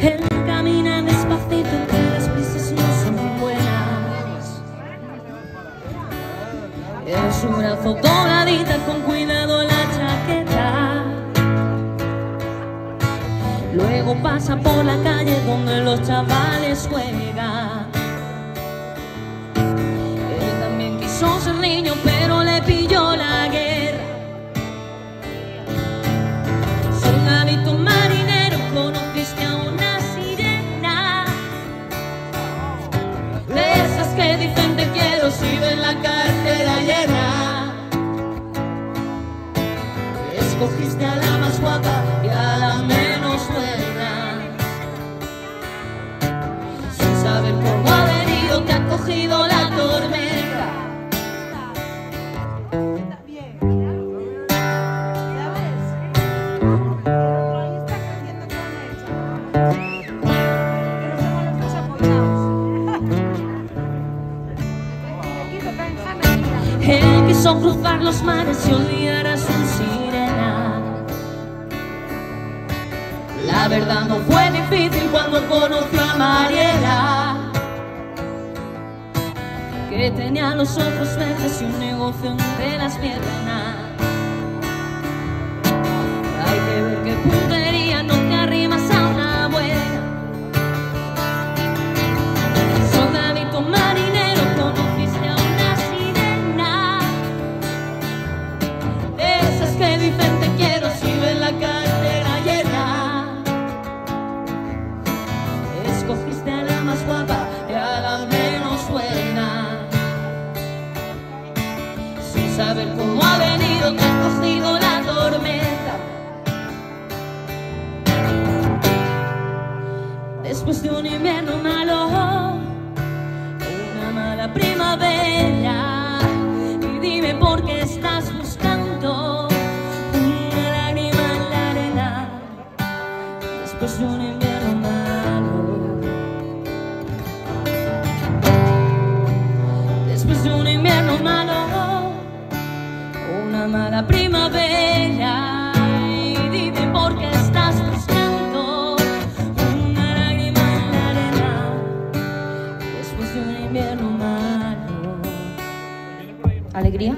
Él camina despacito que las prisas no son buenas. En su brazo doradita con cuidado la chaqueta. Luego pasa por la calle donde los chavales juegan. Él también quiso ser niño, pero que dicen quiero si ven la cartera llena. Escogiste a la más guapa quiso cruzar los mares y olvidar a su sirena. La verdad no fue difícil cuando conoció a Mariela, que tenía los ojos verdes y un negocio entre las piernas. Cómo ha venido, te ha cogido la tormenta. Después de un invierno malo, una mala primavera. Y dime por qué estás buscando una lágrima en la arena. Después de un invierno malo. llamada primavera. Y dime por qué estás buscando una lágrima en la arena después de un invierno malo. ¿Alegría?